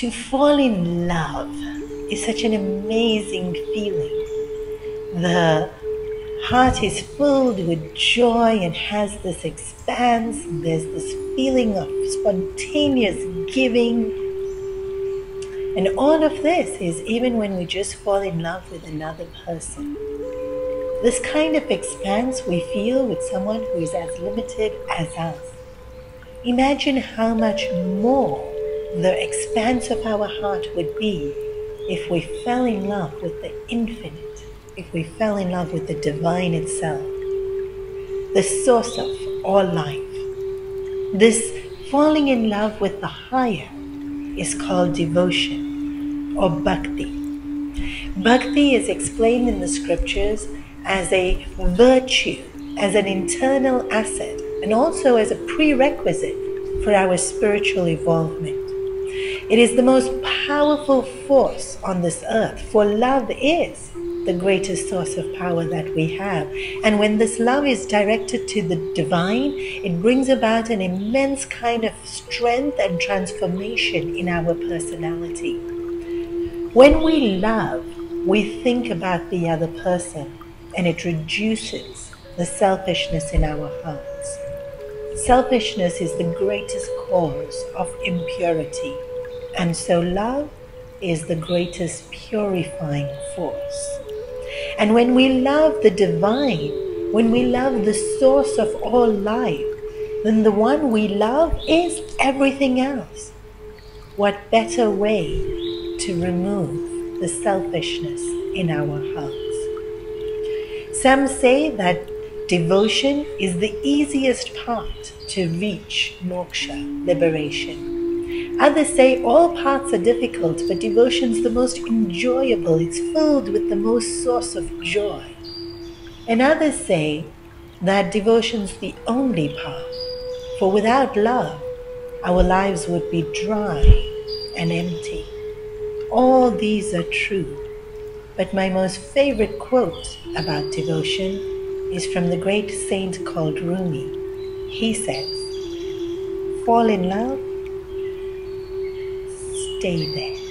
To fall in love is such an amazing feeling. The heart is filled with joy and has this expanse. There's this feeling of spontaneous giving. And all of this is even when we just fall in love with another person. This kind of expanse we feel with someone who is as limited as us. Imagine how much more the expanse of our heart would be if we fell in love with the infinite, if we fell in love with the divine itself, the source of all life. This falling in love with the higher is called devotion or bhakti. Bhakti is explained in the scriptures as a virtue, as an internal asset, and also as a prerequisite for our spiritual involvement. It is the most powerful force on this earth, for love is the greatest source of power that we have. And when this love is directed to the divine, it brings about an immense kind of strength and transformation in our personality. When we love, we think about the other person and it reduces the selfishness in our hearts. Selfishness is the greatest cause of impurity, and so love is the greatest purifying force. And when we love the divine, when we love the source of all life, then the one we love is everything else. What better way to remove the selfishness in our hearts? Some say that devotion is the easiest path to reach moksha, liberation. Others say all paths are difficult, but devotion is the most enjoyable. It's filled with the most source of joy. And others say that devotion is the only path, for without love, our lives would be dry and empty. All these are true. But my most favorite quote about devotion is from the great saint called Rumi. He says, Fall in love, stay there.